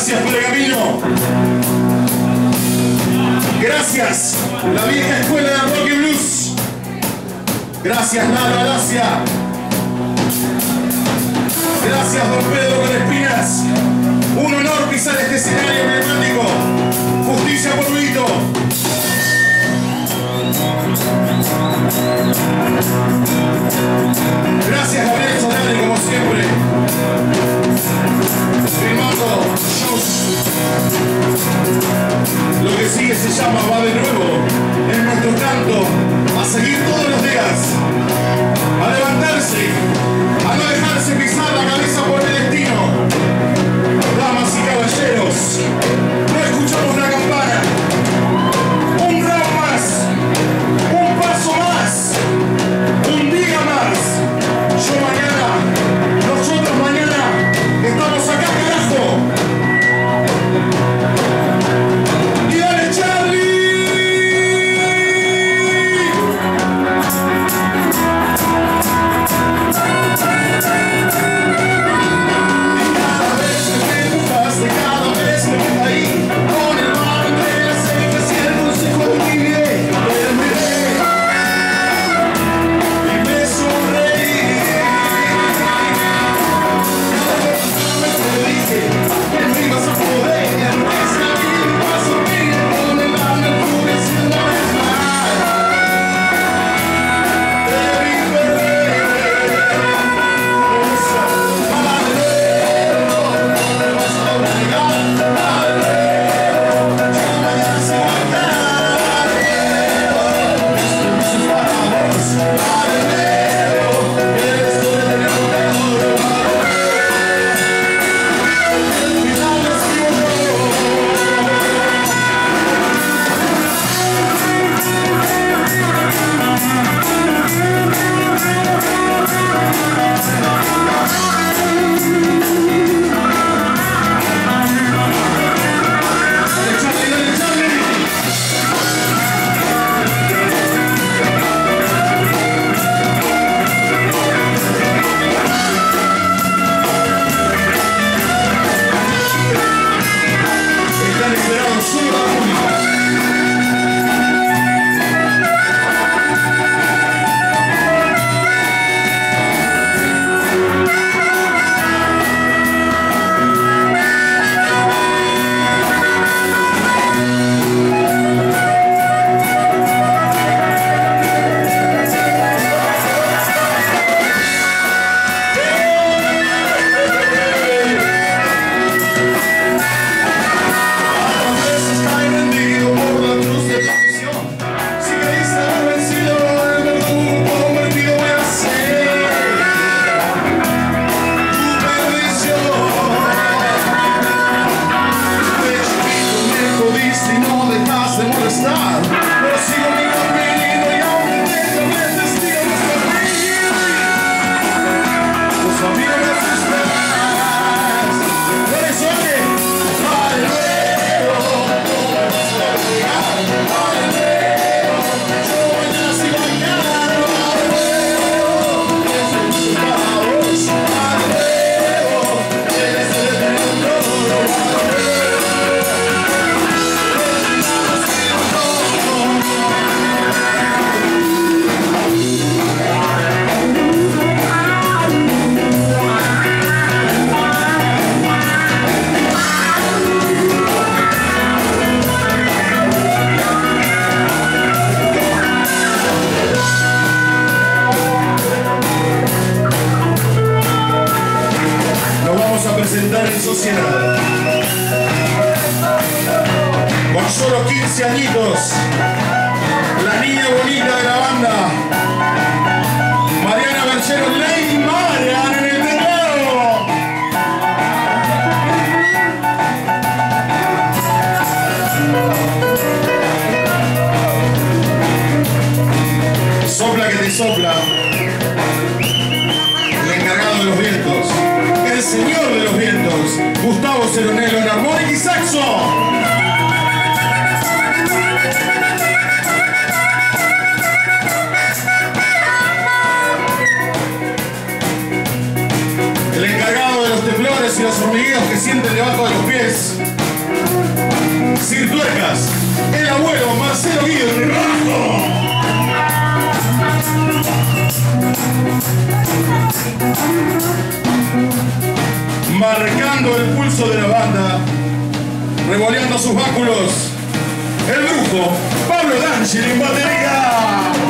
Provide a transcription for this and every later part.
Gracias, Pergamino. Gracias, la vieja escuela de rock y blues. Gracias, Nada Gracias, don Pedro con espinas. Familia estar en sociedad. Con solo 15 añitos, la niña bonita de la banda, sienten debajo de los pies. Sin el abuelo Marcelo Guirrazo. Marcando el pulso de la banda, revoleando sus báculos, el brujo Pablo D'Angeli en batería.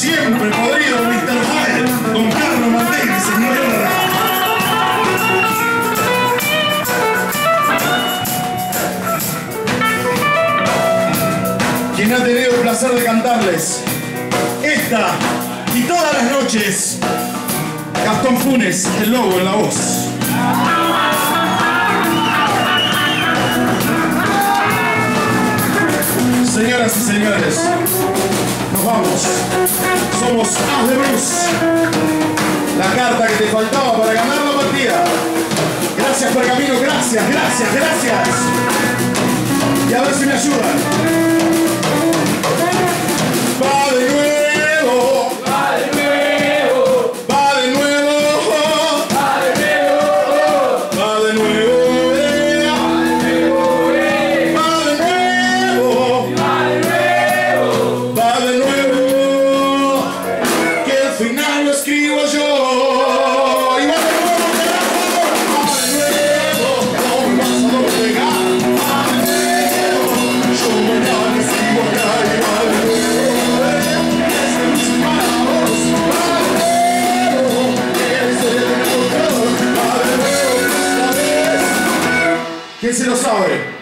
Siempre, podrido Mr. Hyde. Don Carlos Martínez, señor. Quien ha tenido el placer de cantarles esta y todas las noches Gastón Funes, el lobo en la voz. Señoras y señores, nos vamos. Somos As de. La carta que te faltaba para ganar la partida. Gracias Pergamino, gracias, gracias, gracias. Y a ver si me ayudan. ¿Quién se lo sabe?